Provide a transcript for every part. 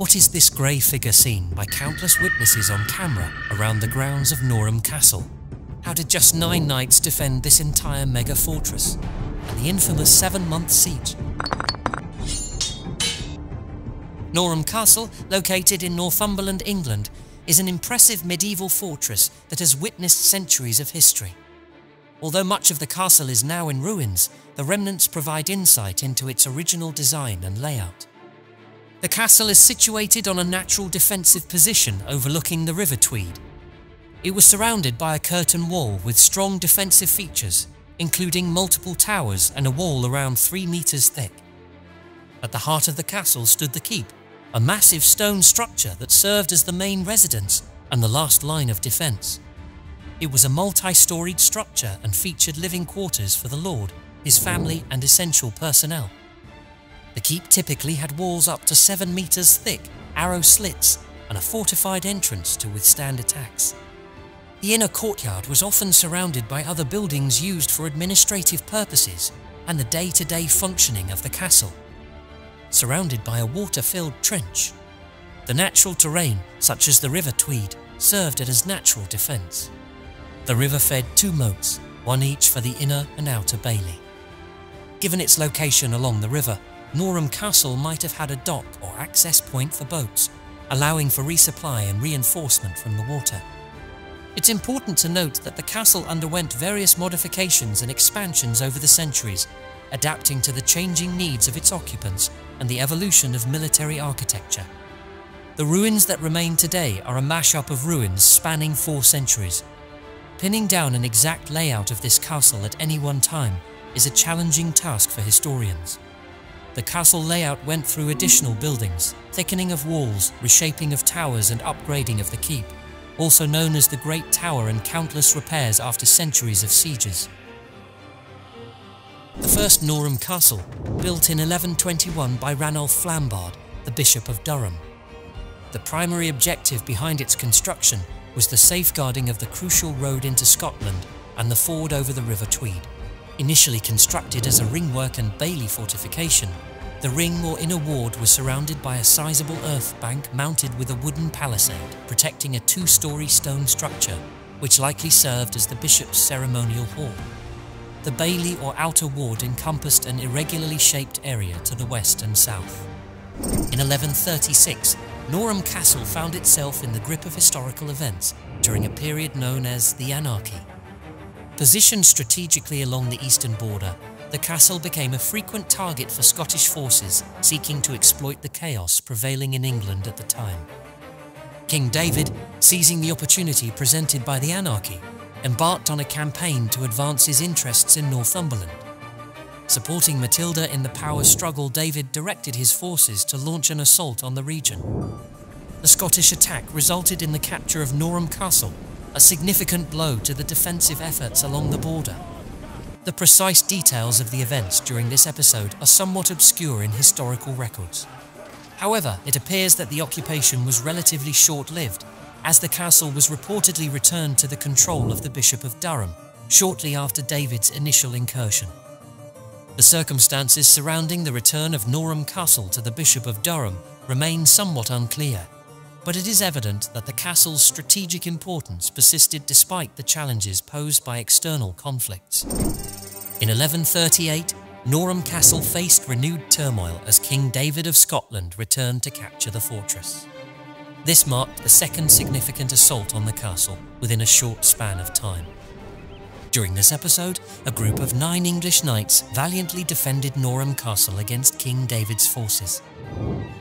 What is this grey figure seen by countless witnesses on camera around the grounds of Norham Castle? How did just nine knights defend this entire mega fortress and the infamous seven month siege? Norham Castle, located in Northumberland, England, is an impressive medieval fortress that has witnessed centuries of history. Although much of the castle is now in ruins, the remnants provide insight into its original design and layout. The castle is situated on a natural defensive position overlooking the River Tweed. It was surrounded by a curtain wall with strong defensive features, including multiple towers and a wall around 3 metres thick. At the heart of the castle stood the keep, a massive stone structure that served as the main residence and the last line of defence. It was a multi-storied structure and featured living quarters for the Lord, his family and essential personnel. The keep typically had walls up to 7 metres thick, arrow slits and a fortified entrance to withstand attacks. The inner courtyard was often surrounded by other buildings used for administrative purposes and the day-to-day -day functioning of the castle surrounded by a water-filled trench. The natural terrain, such as the River Tweed, served it as natural defence. The river fed two moats, one each for the inner and outer bailey. Given its location along the river, Norham Castle might have had a dock or access point for boats, allowing for resupply and reinforcement from the water. It's important to note that the castle underwent various modifications and expansions over the centuries, adapting to the changing needs of its occupants and the evolution of military architecture. The ruins that remain today are a mashup of ruins spanning four centuries. Pinning down an exact layout of this castle at any one time is a challenging task for historians. The castle layout went through additional buildings, thickening of walls, reshaping of towers and upgrading of the keep, also known as the Great Tower and countless repairs after centuries of sieges. The first Norham Castle, built in 1121 by Ranulph Flambard, the Bishop of Durham. The primary objective behind its construction was the safeguarding of the crucial road into Scotland and the ford over the River Tweed. Initially constructed as a ringwork and bailey fortification, the ring or inner ward was surrounded by a sizable earth bank mounted with a wooden palisade protecting a two-storey stone structure, which likely served as the bishop's ceremonial hall. The bailey or outer ward encompassed an irregularly shaped area to the west and south. In 1136, Norham Castle found itself in the grip of historical events during a period known as the Anarchy. Positioned strategically along the eastern border, the castle became a frequent target for Scottish forces seeking to exploit the chaos prevailing in England at the time. King David, seizing the opportunity presented by the anarchy, embarked on a campaign to advance his interests in Northumberland. Supporting Matilda in the power struggle, David directed his forces to launch an assault on the region. The Scottish attack resulted in the capture of Norham Castle, a significant blow to the defensive efforts along the border. The precise details of the events during this episode are somewhat obscure in historical records. However, it appears that the occupation was relatively short-lived as the castle was reportedly returned to the control of the Bishop of Durham shortly after David's initial incursion. The circumstances surrounding the return of Norham Castle to the Bishop of Durham remain somewhat unclear, but it is evident that the castle's strategic importance persisted despite the challenges posed by external conflicts. In 1138, Norham Castle faced renewed turmoil as King David of Scotland returned to capture the fortress. This marked the second significant assault on the castle within a short span of time. During this episode, a group of nine English knights valiantly defended Norham Castle against King David's forces.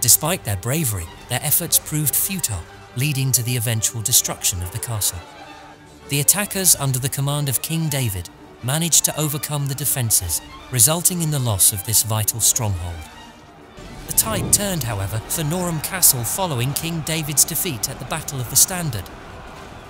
Despite their bravery, their efforts proved futile, leading to the eventual destruction of the castle. The attackers under the command of King David managed to overcome the defences, resulting in the loss of this vital stronghold. The tide turned, however, for Norham Castle following King David's defeat at the Battle of the Standard.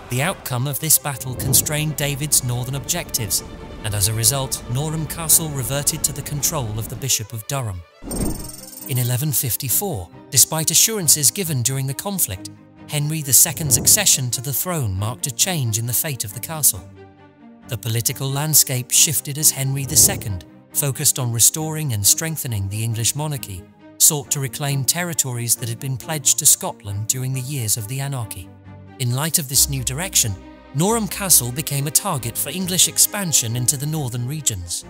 The outcome of this battle constrained David's northern objectives, and as a result, Norham Castle reverted to the control of the Bishop of Durham. In 1154, despite assurances given during the conflict, Henry II's accession to the throne marked a change in the fate of the castle. The political landscape shifted as Henry II focused on restoring and strengthening the English monarchy sought to reclaim territories that had been pledged to Scotland during the years of the anarchy. In light of this new direction, Norham Castle became a target for English expansion into the northern regions.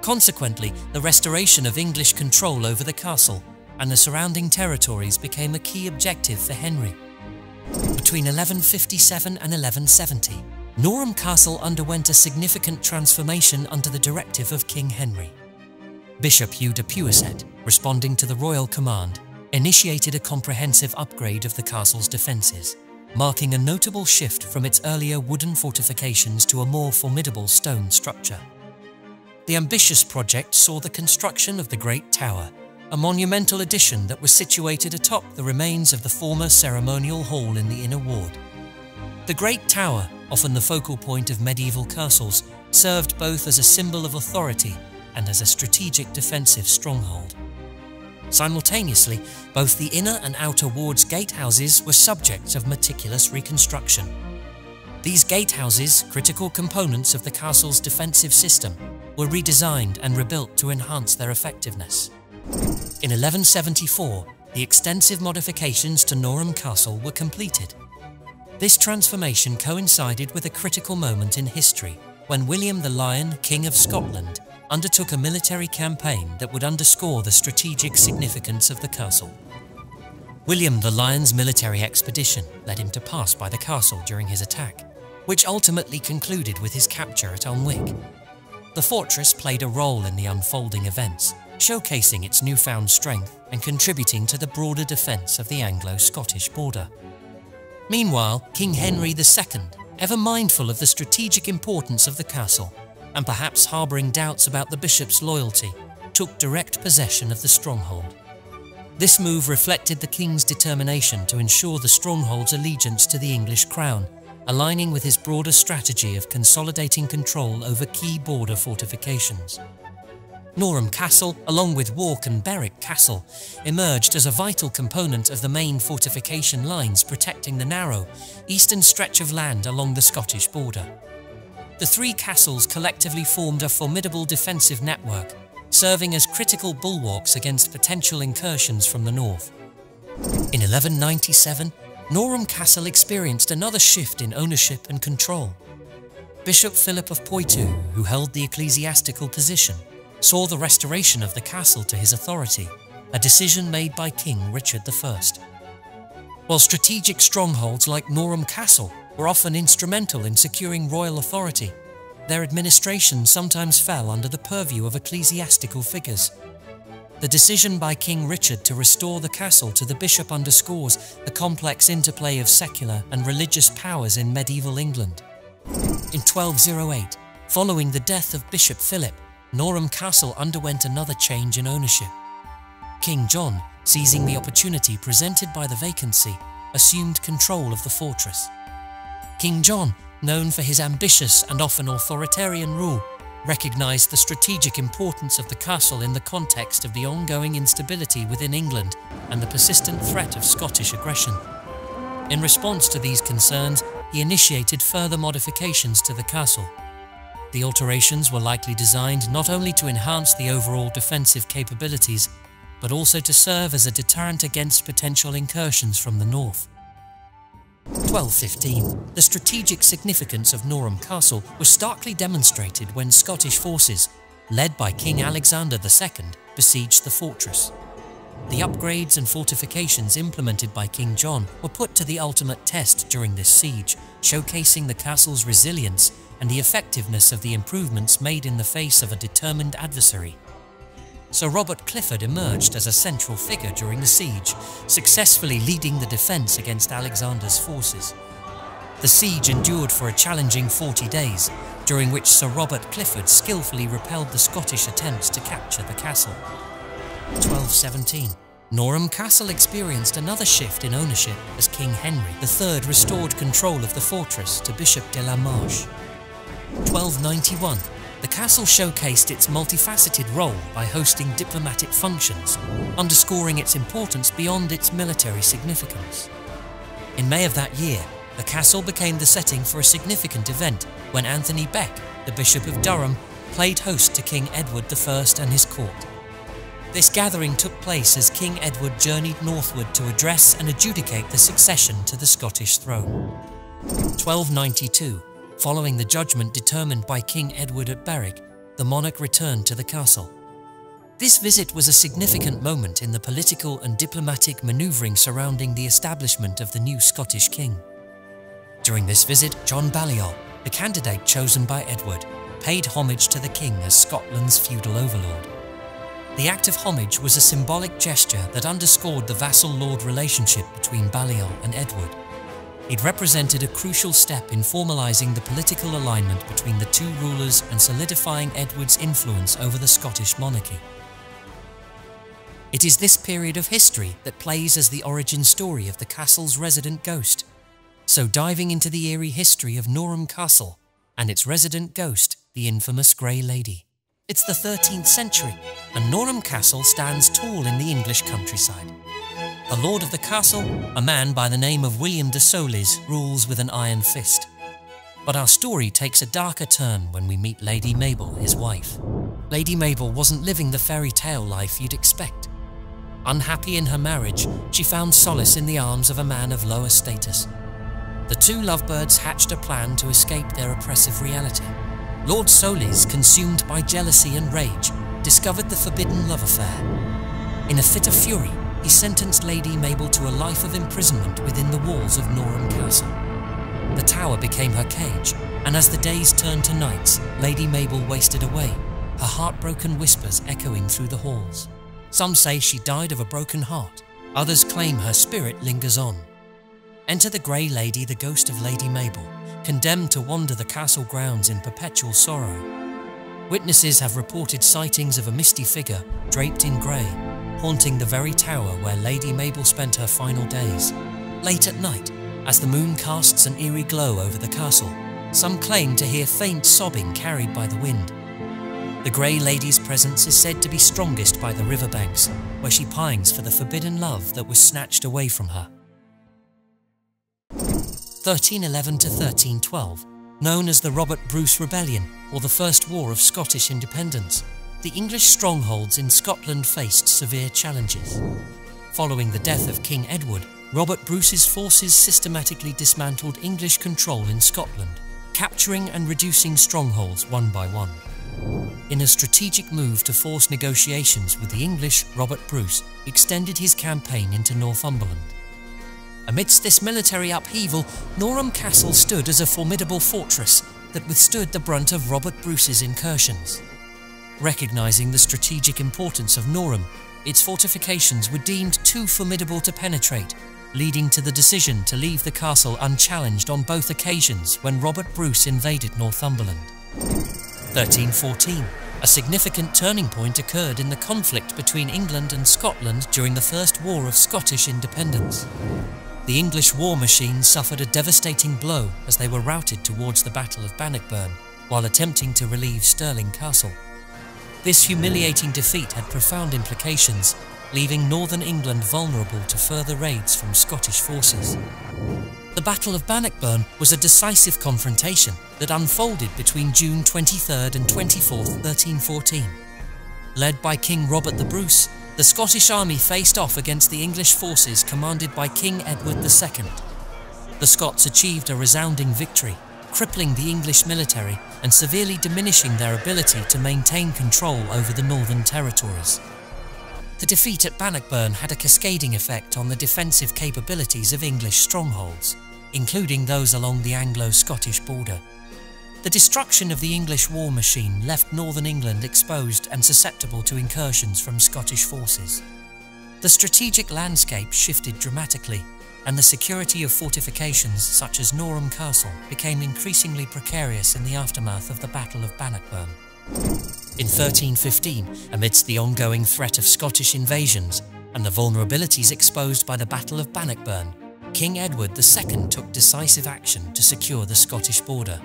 Consequently, the restoration of English control over the castle and the surrounding territories became a key objective for Henry. Between 1157 and 1170, Norham Castle underwent a significant transformation under the directive of King Henry. Bishop Hugh de Puiset, responding to the royal command, initiated a comprehensive upgrade of the castle's defences, marking a notable shift from its earlier wooden fortifications to a more formidable stone structure. The ambitious project saw the construction of the Great Tower, a monumental addition that was situated atop the remains of the former ceremonial hall in the inner ward. The Great Tower, often the focal point of medieval castles, served both as a symbol of authority and as a strategic defensive stronghold. Simultaneously, both the inner and outer wards gatehouses were subjects of meticulous reconstruction. These gatehouses, critical components of the castle's defensive system, were redesigned and rebuilt to enhance their effectiveness. In 1174, the extensive modifications to Norham Castle were completed. This transformation coincided with a critical moment in history when William the Lion, King of Scotland, undertook a military campaign that would underscore the strategic significance of the castle. William the Lion's military expedition led him to pass by the castle during his attack, which ultimately concluded with his capture at Alnwick. The fortress played a role in the unfolding events, showcasing its newfound strength and contributing to the broader defence of the Anglo-Scottish border. Meanwhile, King Henry II, ever mindful of the strategic importance of the castle, and perhaps harbouring doubts about the bishop's loyalty, took direct possession of the stronghold. This move reflected the king's determination to ensure the stronghold's allegiance to the English crown, aligning with his broader strategy of consolidating control over key border fortifications. Norham Castle, along with Wark and Berwick Castle, emerged as a vital component of the main fortification lines protecting the narrow, eastern stretch of land along the Scottish border. The three castles collectively formed a formidable defensive network, serving as critical bulwarks against potential incursions from the north. In 1197, Norham Castle experienced another shift in ownership and control. Bishop Philip of Poitou, who held the ecclesiastical position, saw the restoration of the castle to his authority, a decision made by King Richard I. While strategic strongholds like Norham Castle were often instrumental in securing royal authority. Their administration sometimes fell under the purview of ecclesiastical figures. The decision by King Richard to restore the castle to the bishop underscores the complex interplay of secular and religious powers in medieval England. In 1208, following the death of Bishop Philip, Norham Castle underwent another change in ownership. King John, seizing the opportunity presented by the vacancy, assumed control of the fortress. King John, known for his ambitious and often authoritarian rule, recognised the strategic importance of the castle in the context of the ongoing instability within England and the persistent threat of Scottish aggression. In response to these concerns, he initiated further modifications to the castle. The alterations were likely designed not only to enhance the overall defensive capabilities, but also to serve as a deterrent against potential incursions from the north. 1215, the strategic significance of Norham Castle was starkly demonstrated when Scottish forces, led by King Alexander II, besieged the fortress. The upgrades and fortifications implemented by King John were put to the ultimate test during this siege, showcasing the castle's resilience and the effectiveness of the improvements made in the face of a determined adversary. Sir Robert Clifford emerged as a central figure during the siege, successfully leading the defence against Alexander's forces. The siege endured for a challenging 40 days, during which Sir Robert Clifford skillfully repelled the Scottish attempts to capture the castle. 1217 Norham Castle experienced another shift in ownership as King Henry III restored control of the fortress to Bishop de la Marche. 1291 the castle showcased its multifaceted role by hosting diplomatic functions, underscoring its importance beyond its military significance. In May of that year, the castle became the setting for a significant event when Anthony Beck, the Bishop of Durham, played host to King Edward I and his court. This gathering took place as King Edward journeyed northward to address and adjudicate the succession to the Scottish throne. 1292, following the judgment determined by King Edward at Berwick, the monarch returned to the castle. This visit was a significant moment in the political and diplomatic manoeuvring surrounding the establishment of the new Scottish king. During this visit, John Balliol, the candidate chosen by Edward, paid homage to the king as Scotland's feudal overlord. The act of homage was a symbolic gesture that underscored the vassal-lord relationship between Balliol and Edward. It represented a crucial step in formalising the political alignment between the two rulers and solidifying Edward's influence over the Scottish monarchy. It is this period of history that plays as the origin story of the castle's resident ghost. So diving into the eerie history of Norham Castle and its resident ghost, the infamous Grey Lady. It's the 13th century, and Norham Castle stands tall in the English countryside. The lord of the castle, a man by the name of William de Solis, rules with an iron fist. But our story takes a darker turn when we meet Lady Mabel, his wife. Lady Mabel wasn't living the fairy tale life you'd expect. Unhappy in her marriage, she found solace in the arms of a man of lower status. The two lovebirds hatched a plan to escape their oppressive reality. Lord Solis, consumed by jealousy and rage, discovered the forbidden love affair. In a fit of fury, he sentenced Lady Mabel to a life of imprisonment within the walls of Norham Castle. The tower became her cage, and as the days turned to nights, Lady Mabel wasted away, her heartbroken whispers echoing through the halls. Some say she died of a broken heart. Others claim her spirit lingers on. Enter the Grey Lady, the ghost of Lady Mabel, condemned to wander the castle grounds in perpetual sorrow. Witnesses have reported sightings of a misty figure, draped in grey, haunting the very tower where Lady Mabel spent her final days. Late at night, as the moon casts an eerie glow over the castle, some claim to hear faint sobbing carried by the wind. The Grey Lady's presence is said to be strongest by the riverbanks, where she pines for the forbidden love that was snatched away from her. 1311 to 1312, known as the Robert Bruce Rebellion or the First War of Scottish Independence, the English strongholds in Scotland faced severe challenges. Following the death of King Edward, Robert Bruce's forces systematically dismantled English control in Scotland, capturing and reducing strongholds one by one. In a strategic move to force negotiations with the English, Robert Bruce extended his campaign into Northumberland. Amidst this military upheaval, Norham Castle stood as a formidable fortress that withstood the brunt of Robert Bruce's incursions. Recognising the strategic importance of Norham, its fortifications were deemed too formidable to penetrate, leading to the decision to leave the castle unchallenged on both occasions when Robert Bruce invaded Northumberland. 1314, a significant turning point occurred in the conflict between England and Scotland during the First War of Scottish Independence. The English war machine suffered a devastating blow as they were routed towards the Battle of Bannockburn while attempting to relieve Stirling Castle. This humiliating defeat had profound implications, leaving northern England vulnerable to further raids from Scottish forces. The Battle of Bannockburn was a decisive confrontation that unfolded between June 23rd and 24th, 1314. Led by King Robert the Bruce, the Scottish army faced off against the English forces commanded by King Edward II. The Scots achieved a resounding victory, crippling the English military and severely diminishing their ability to maintain control over the northern territories. The defeat at Bannockburn had a cascading effect on the defensive capabilities of English strongholds, including those along the Anglo-Scottish border. The destruction of the English war machine left northern England exposed and susceptible to incursions from Scottish forces. The strategic landscape shifted dramatically, and the security of fortifications such as Norham Castle became increasingly precarious in the aftermath of the Battle of Bannockburn. In 1315, amidst the ongoing threat of Scottish invasions and the vulnerabilities exposed by the Battle of Bannockburn, King Edward II took decisive action to secure the Scottish border.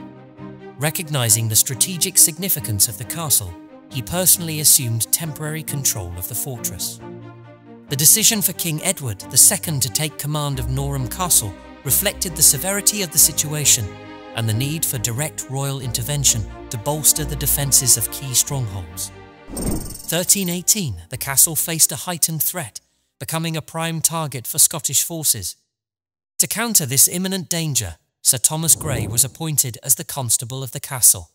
Recognising the strategic significance of the castle, he personally assumed temporary control of the fortress. The decision for King Edward II to take command of Norham Castle reflected the severity of the situation and the need for direct royal intervention to bolster the defences of key strongholds. 1318, the castle faced a heightened threat, becoming a prime target for Scottish forces. To counter this imminent danger, Sir Thomas Grey was appointed as the constable of the castle.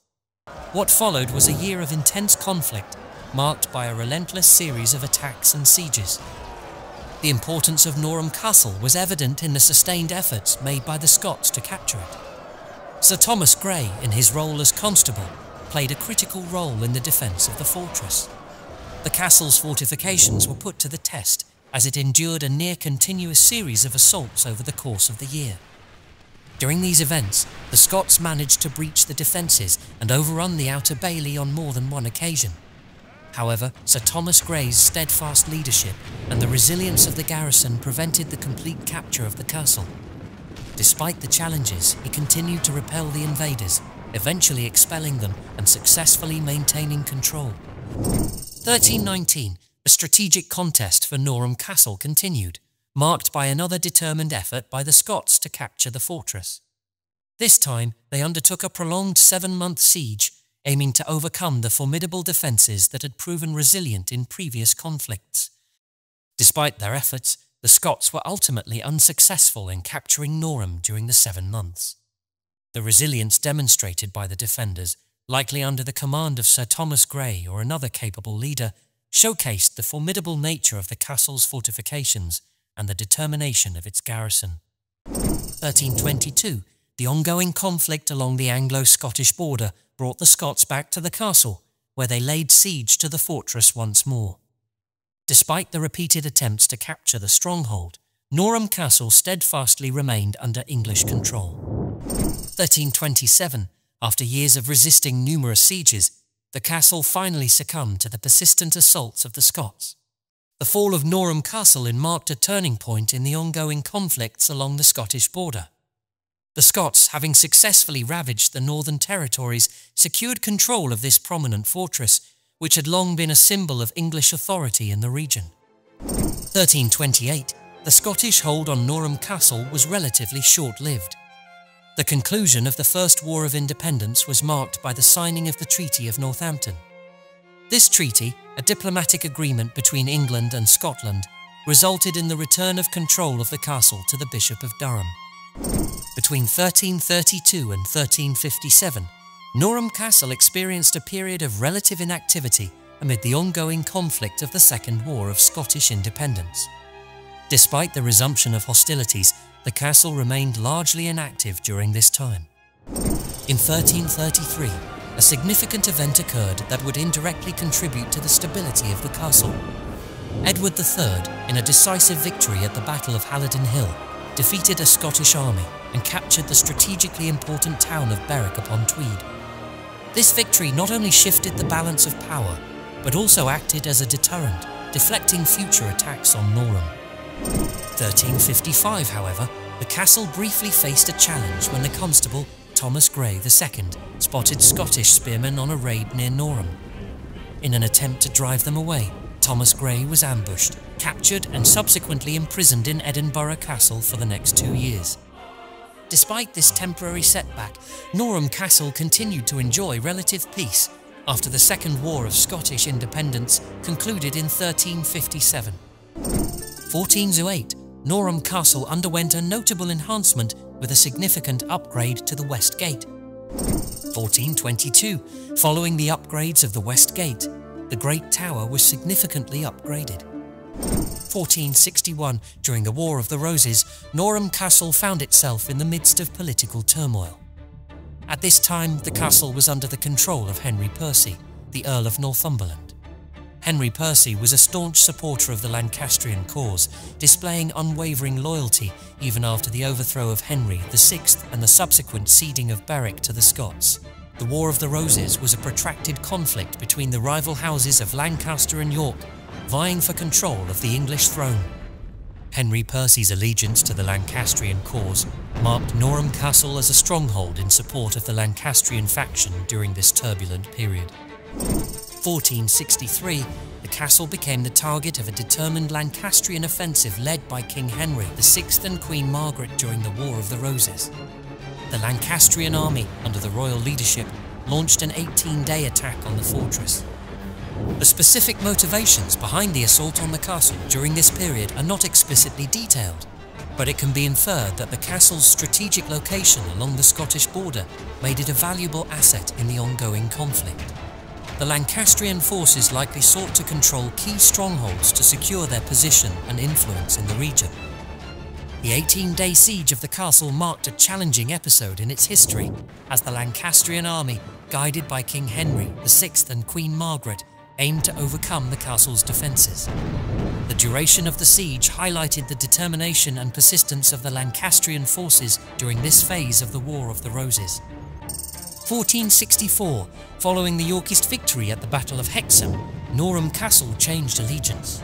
What followed was a year of intense conflict, marked by a relentless series of attacks and sieges. The importance of Norham Castle was evident in the sustained efforts made by the Scots to capture it. Sir Thomas Grey, in his role as constable, played a critical role in the defence of the fortress. The castle's fortifications were put to the test as it endured a near continuous series of assaults over the course of the year. During these events, the Scots managed to breach the defences and overrun the Outer Bailey on more than one occasion. However, Sir Thomas Grey's steadfast leadership and the resilience of the garrison prevented the complete capture of the castle. Despite the challenges, he continued to repel the invaders, eventually expelling them and successfully maintaining control. 1319 a strategic contest for Norham Castle continued, marked by another determined effort by the Scots to capture the fortress. This time, they undertook a prolonged seven-month siege, aiming to overcome the formidable defences that had proven resilient in previous conflicts. Despite their efforts, the Scots were ultimately unsuccessful in capturing Norham during the seven months. The resilience demonstrated by the defenders, likely under the command of Sir Thomas Grey or another capable leader, showcased the formidable nature of the castle's fortifications and the determination of its garrison. 1322, the ongoing conflict along the Anglo-Scottish border brought the Scots back to the castle, where they laid siege to the fortress once more. Despite the repeated attempts to capture the stronghold, Norham Castle steadfastly remained under English control. 1327, after years of resisting numerous sieges, the castle finally succumbed to the persistent assaults of the Scots. The fall of Norham Castle in marked a turning point in the ongoing conflicts along the Scottish border. The Scots, having successfully ravaged the northern territories, secured control of this prominent fortress, which had long been a symbol of English authority in the region. 1328, the Scottish hold on Norham Castle was relatively short-lived. The conclusion of the First War of Independence was marked by the signing of the Treaty of Northampton. This treaty, a diplomatic agreement between England and Scotland, resulted in the return of control of the castle to the Bishop of Durham. Between 1332 and 1357, Norham Castle experienced a period of relative inactivity amid the ongoing conflict of the Second War of Scottish Independence. Despite the resumption of hostilities, the castle remained largely inactive during this time. In 1333, a significant event occurred that would indirectly contribute to the stability of the castle. Edward III, in a decisive victory at the Battle of Halidon Hill, defeated a Scottish army and captured the strategically important town of Berwick upon Tweed. This victory not only shifted the balance of power, but also acted as a deterrent, deflecting future attacks on Norham. 1355, however, the castle briefly faced a challenge when the constable, Thomas Grey II, spotted Scottish spearmen on a raid near Norham. In an attempt to drive them away, Thomas Grey was ambushed, captured and subsequently imprisoned in Edinburgh Castle for the next two years. Despite this temporary setback, Norham Castle continued to enjoy relative peace after the Second War of Scottish Independence concluded in 1357. 1408, Norham Castle underwent a notable enhancement with a significant upgrade to the West Gate. 1422, following the upgrades of the West Gate, the Great Tower was significantly upgraded. 1461, during the War of the Roses, Norham Castle found itself in the midst of political turmoil. At this time, the castle was under the control of Henry Percy, the Earl of Northumberland. Henry Percy was a staunch supporter of the Lancastrian cause, displaying unwavering loyalty even after the overthrow of Henry VI and the subsequent ceding of Berwick to the Scots. The War of the Roses was a protracted conflict between the rival houses of Lancaster and York, vying for control of the English throne. Henry Percy's allegiance to the Lancastrian cause marked Norham Castle as a stronghold in support of the Lancastrian faction during this turbulent period. 1463, the castle became the target of a determined Lancastrian offensive led by King Henry VI and Queen Margaret during the War of the Roses. The Lancastrian army, under the royal leadership, launched an 18-day attack on the fortress. The specific motivations behind the assault on the castle during this period are not explicitly detailed, but it can be inferred that the castle's strategic location along the Scottish border made it a valuable asset in the ongoing conflict. The Lancastrian forces likely sought to control key strongholds to secure their position and influence in the region. The 18-day siege of the castle marked a challenging episode in its history as the Lancastrian army, guided by King Henry VI and Queen Margaret, aimed to overcome the castle's defences. The duration of the siege highlighted the determination and persistence of the Lancastrian forces during this phase of the War of the Roses. 1464, following the Yorkist victory at the Battle of Hexham, Norham Castle changed allegiance.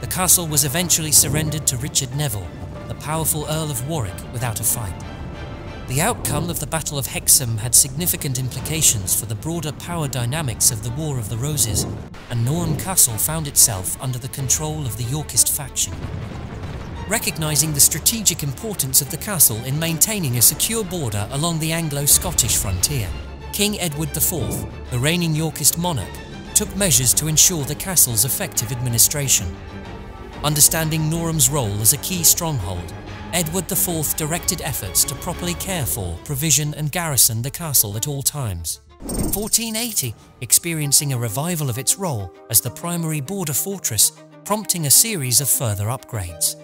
The castle was eventually surrendered to Richard Neville, the powerful Earl of Warwick, without a fight. The outcome of the Battle of Hexham had significant implications for the broader power dynamics of the War of the Roses, and Norham Castle found itself under the control of the Yorkist faction. Recognising the strategic importance of the castle in maintaining a secure border along the Anglo-Scottish frontier, King Edward IV, the reigning Yorkist monarch, took measures to ensure the castle's effective administration. Understanding Norham's role as a key stronghold, Edward IV directed efforts to properly care for, provision and garrison the castle at all times. 1480 experiencing a revival of its role as the primary border fortress, prompting a series of further upgrades.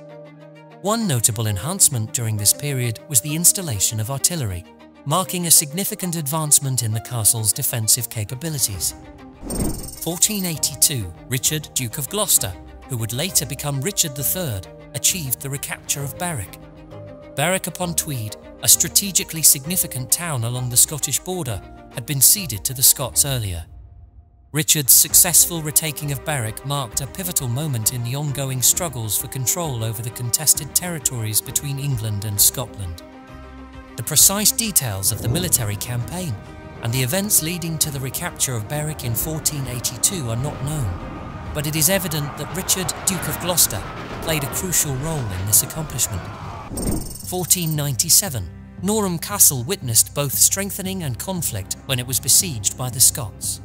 One notable enhancement during this period was the installation of artillery, marking a significant advancement in the castle's defensive capabilities. 1482, Richard, Duke of Gloucester, who would later become Richard III, achieved the recapture of Berwick. Berwick upon Tweed, a strategically significant town along the Scottish border, had been ceded to the Scots earlier. Richard's successful retaking of Berwick marked a pivotal moment in the ongoing struggles for control over the contested territories between England and Scotland. The precise details of the military campaign and the events leading to the recapture of Berwick in 1482 are not known, but it is evident that Richard, Duke of Gloucester, played a crucial role in this accomplishment. 1497, Norham Castle witnessed both strengthening and conflict when it was besieged by the Scots.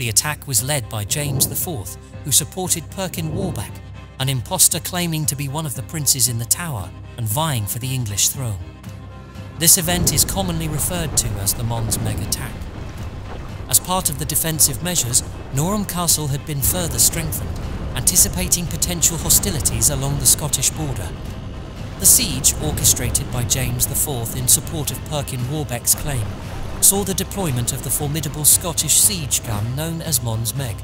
The attack was led by James IV, who supported Perkin Warbeck, an impostor claiming to be one of the princes in the Tower and vying for the English throne. This event is commonly referred to as the Mons Meg attack. As part of the defensive measures, Norham Castle had been further strengthened anticipating potential hostilities along the Scottish border. The siege, orchestrated by James IV in support of Perkin Warbeck's claim, saw the deployment of the formidable Scottish siege gun known as Mons Meg.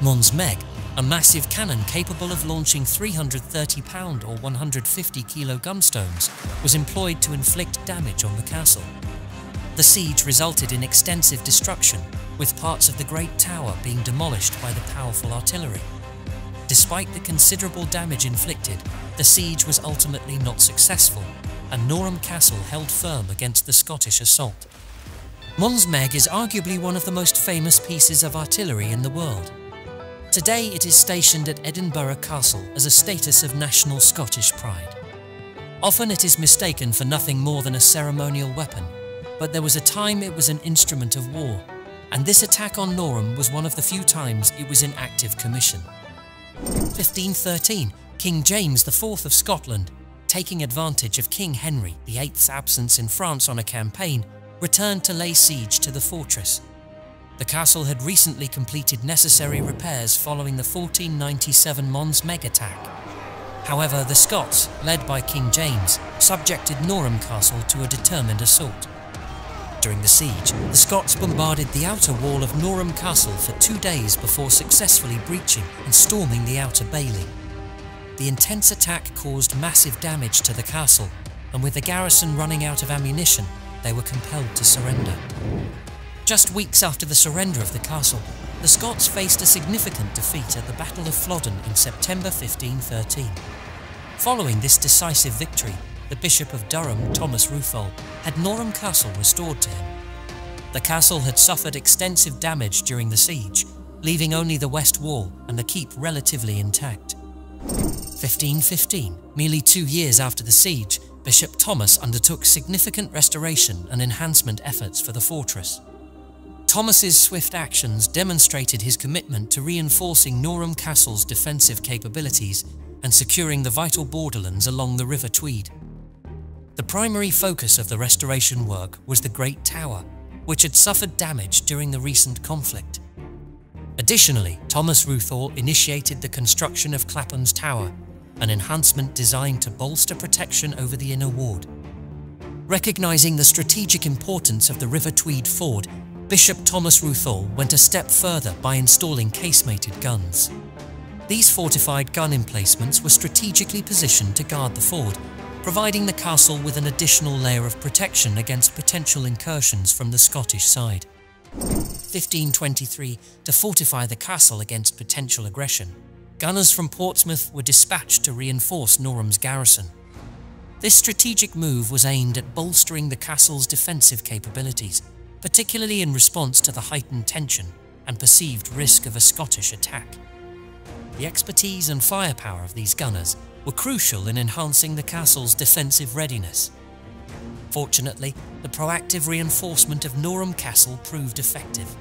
Mons Meg, a massive cannon capable of launching 330 pound or 150 kilo gunstones, was employed to inflict damage on the castle. The siege resulted in extensive destruction, with parts of the Great Tower being demolished by the powerful artillery. Despite the considerable damage inflicted, the siege was ultimately not successful, and Norham Castle held firm against the Scottish assault. Mons Meg is arguably one of the most famous pieces of artillery in the world. Today it is stationed at Edinburgh Castle as a status of national Scottish pride. Often it is mistaken for nothing more than a ceremonial weapon, but there was a time it was an instrument of war, and this attack on Norham was one of the few times it was in active commission. 1513, King James IV of Scotland, taking advantage of King Henry VIII's absence in France on a campaign, returned to lay siege to the fortress. The castle had recently completed necessary repairs following the 1497 Mons Meg attack. However, the Scots, led by King James, subjected Norham Castle to a determined assault. During the siege, the Scots bombarded the outer wall of Norham Castle for two days before successfully breaching and storming the outer bailey. The intense attack caused massive damage to the castle, and with the garrison running out of ammunition, they were compelled to surrender. Just weeks after the surrender of the castle, the Scots faced a significant defeat at the Battle of Flodden in September 1513. Following this decisive victory, the Bishop of Durham, Thomas Routhall, had Norham Castle restored to him. The castle had suffered extensive damage during the siege, leaving only the west wall and the keep relatively intact. 1515, merely two years after the siege, Bishop Thomas undertook significant restoration and enhancement efforts for the fortress. Thomas's swift actions demonstrated his commitment to reinforcing Norham Castle's defensive capabilities and securing the vital borderlands along the River Tweed. The primary focus of the restoration work was the Great Tower, which had suffered damage during the recent conflict. Additionally, Thomas Routhall initiated the construction of Clapham's Tower, an enhancement designed to bolster protection over the inner ward. Recognising the strategic importance of the River Tweed ford, Bishop Thomas Routhall went a step further by installing casemated guns. These fortified gun emplacements were strategically positioned to guard the ford, providing the castle with an additional layer of protection against potential incursions from the Scottish side. 1523 to fortify the castle against potential aggression. Gunners from Portsmouth were dispatched to reinforce Norham's garrison. This strategic move was aimed at bolstering the castle's defensive capabilities, particularly in response to the heightened tension and perceived risk of a Scottish attack. The expertise and firepower of these gunners were crucial in enhancing the castle's defensive readiness. Fortunately, the proactive reinforcement of Norham Castle proved effective.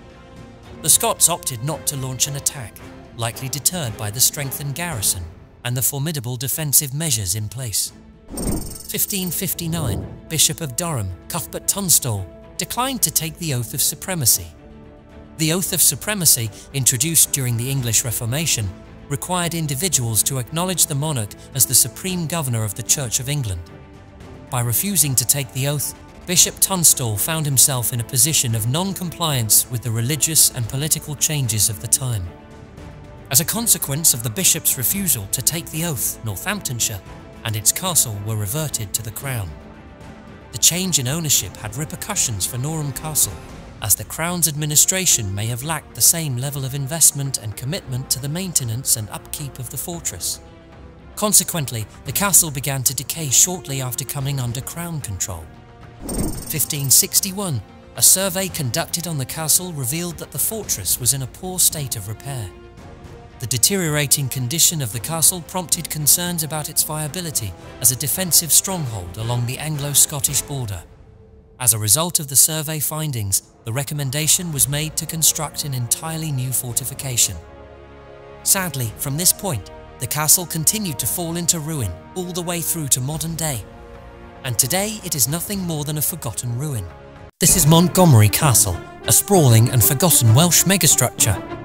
The Scots opted not to launch an attack, likely deterred by the strengthened garrison and the formidable defensive measures in place. 1559, Bishop of Durham, Cuthbert Tunstall, declined to take the oath of supremacy. The oath of supremacy, introduced during the English Reformation, required individuals to acknowledge the monarch as the supreme governor of the Church of England. By refusing to take the oath, Bishop Tunstall found himself in a position of non-compliance with the religious and political changes of the time. As a consequence of the bishop's refusal to take the oath, Norhamshire and its castle were reverted to the crown. The change in ownership had repercussions for Norham Castle, as the Crown's administration may have lacked the same level of investment and commitment to the maintenance and upkeep of the fortress. Consequently, the castle began to decay shortly after coming under Crown control. 1561, a survey conducted on the castle revealed that the fortress was in a poor state of repair. The deteriorating condition of the castle prompted concerns about its viability as a defensive stronghold along the Anglo-Scottish border. As a result of the survey findings, the recommendation was made to construct an entirely new fortification. Sadly, from this point, the castle continued to fall into ruin all the way through to modern day. And today it is nothing more than a forgotten ruin. This is Montgomery Castle, a sprawling and forgotten Welsh megastructure.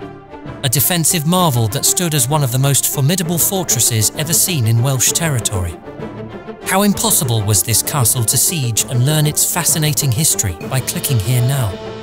A defensive marvel that stood as one of the most formidable fortresses ever seen in Welsh territory. How impossible was this castle to siege and learn its fascinating history by clicking here now.